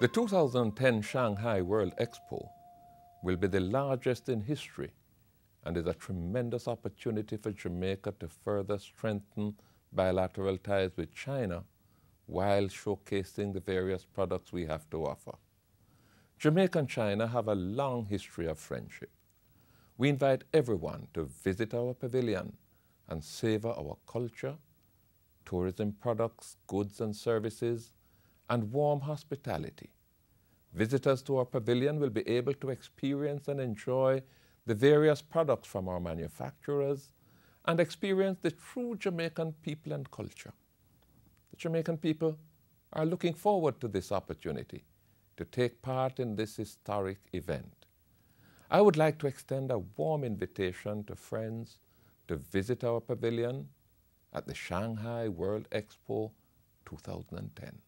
The 2010 Shanghai World Expo will be the largest in history and is a tremendous opportunity for Jamaica to further strengthen bilateral ties with China while showcasing the various products we have to offer. Jamaica and China have a long history of friendship. We invite everyone to visit our pavilion and savor our culture, tourism products, goods and services, and warm hospitality. Visitors to our pavilion will be able to experience and enjoy the various products from our manufacturers and experience the true Jamaican people and culture. The Jamaican people are looking forward to this opportunity to take part in this historic event. I would like to extend a warm invitation to friends to visit our pavilion at the Shanghai World Expo 2010.